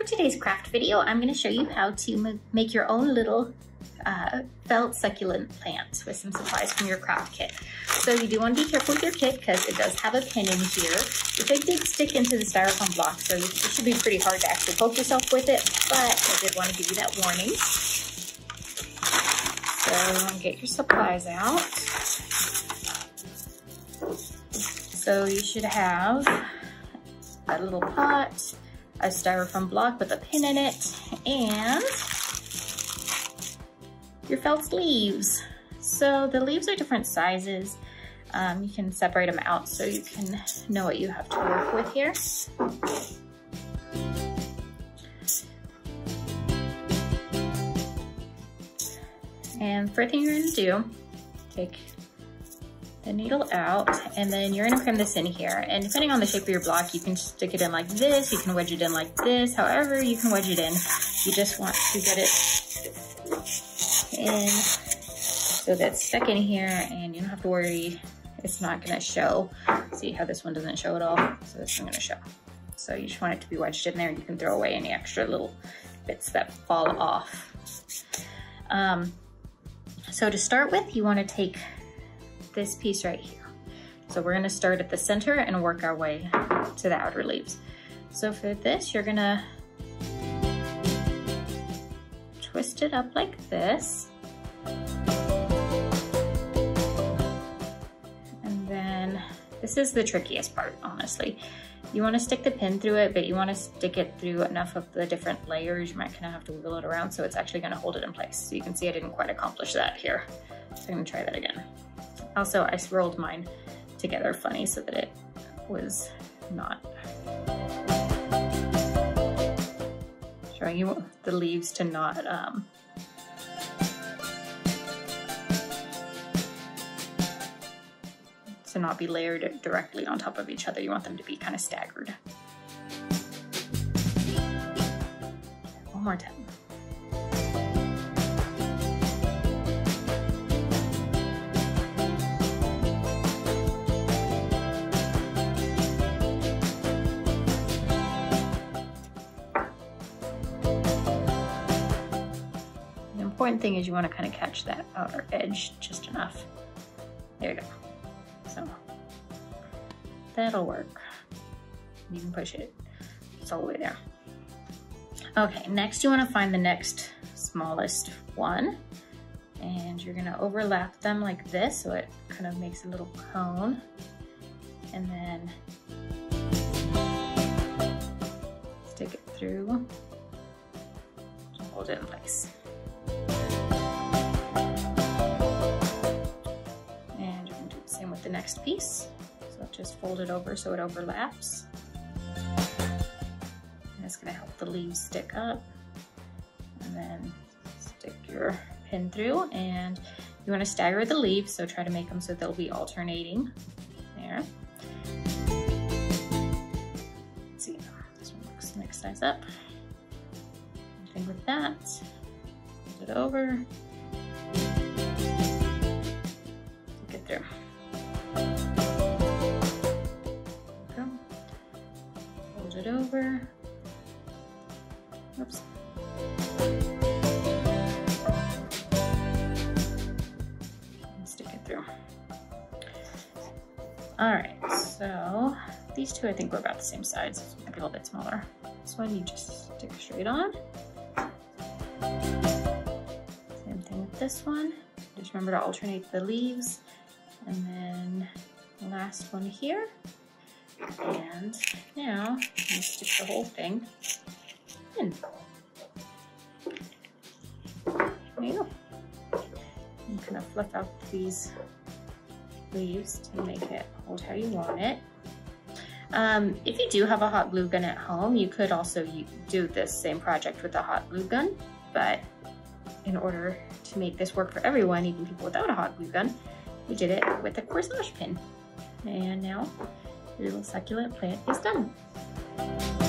For today's craft video, I'm gonna show you how to make your own little uh, felt succulent plant with some supplies from your craft kit. So you do want to be careful with your kit because it does have a pin in here. The big did stick into the styrofoam block, so it should be pretty hard to actually poke yourself with it, but I did want to give you that warning. So get your supplies out. So you should have a little pot, a styrofoam block with a pin in it, and your felt leaves. So the leaves are different sizes. Um, you can separate them out so you can know what you have to work with here. And first thing you're gonna do, take the needle out and then you're gonna cram this in here. And depending on the shape of your block, you can stick it in like this, you can wedge it in like this, however you can wedge it in. You just want to get it in so that's stuck in here and you don't have to worry, it's not gonna show. See how this one doesn't show at all? So this one gonna show. So you just want it to be wedged in there and you can throw away any extra little bits that fall off. Um, so to start with, you wanna take this piece right here. So we're gonna start at the center and work our way to the outer leaves. So for this, you're gonna twist it up like this. And then this is the trickiest part, honestly. You wanna stick the pin through it, but you wanna stick it through enough of the different layers. You might kinda have to wiggle it around so it's actually gonna hold it in place. So you can see I didn't quite accomplish that here. So I'm gonna try that again. Also, I rolled mine together funny so that it was not showing you the leaves to not um, to not be layered directly on top of each other. You want them to be kind of staggered. One more time. Important thing is you want to kind of catch that outer edge just enough. There you go. So that'll work. You can push it. It's all the way there. Okay, next you want to find the next smallest one and you're gonna overlap them like this so it kind of makes a little cone and then stick it through hold it in place. The next piece. So just fold it over so it overlaps. And it's gonna help the leaves stick up. And then stick your pin through and you wanna stagger the leaves, so try to make them so they'll be alternating. There. Let's see, this one looks next size up. Same with that. Fold it over. Get through. It over. Oops. stick it through. All right, so these two I think were about the same size, maybe a little bit smaller. This one you just stick straight on. Same thing with this one. Just remember to alternate the leaves. And then the last one here. And now I'm stick the whole thing in. There you go. I'm gonna out these leaves to make it hold how you want it. Um, if you do have a hot glue gun at home, you could also do this same project with a hot glue gun, but in order to make this work for everyone, even people without a hot glue gun, we did it with a corsage pin. And now little succulent plant is done.